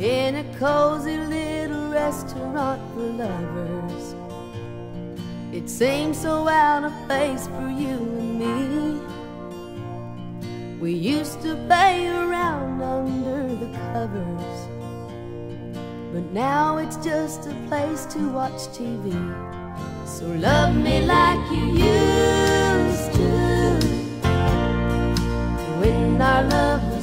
in a cozy little restaurant for lovers. It seems so out of place for you and me. We used to play around under the covers, but now it's just a place to watch TV. So love me like you used to when our love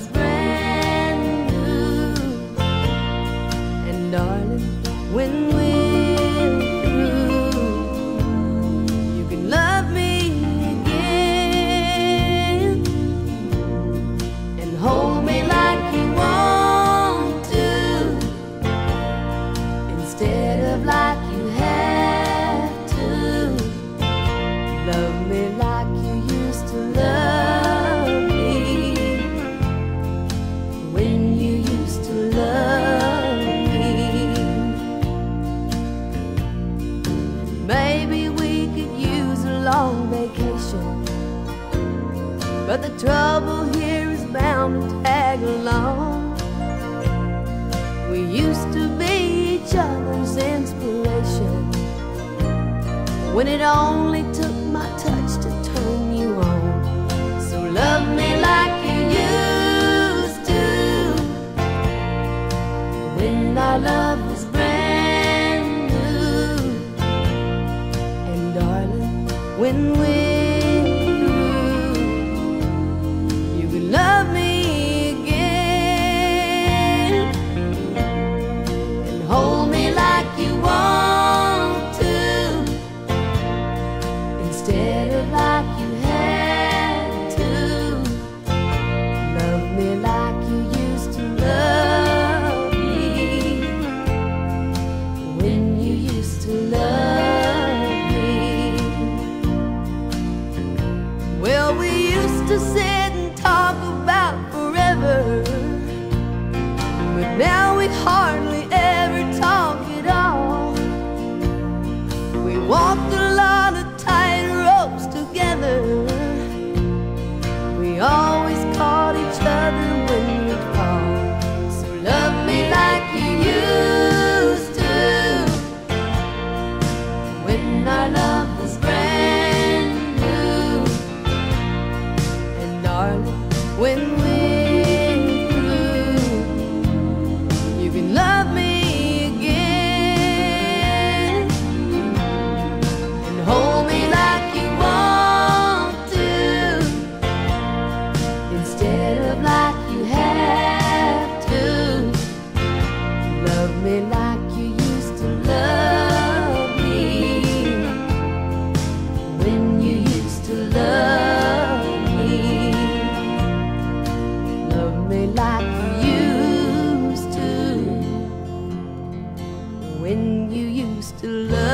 instead of like you have to. Love me like you used to love me when you used to love me. Maybe we could use a long vacation, but the trouble here is bound to tag along. We used to when it only took my touch to turn you on. So love me like you used to when our love was brand new. And darling, when we're to sit to love.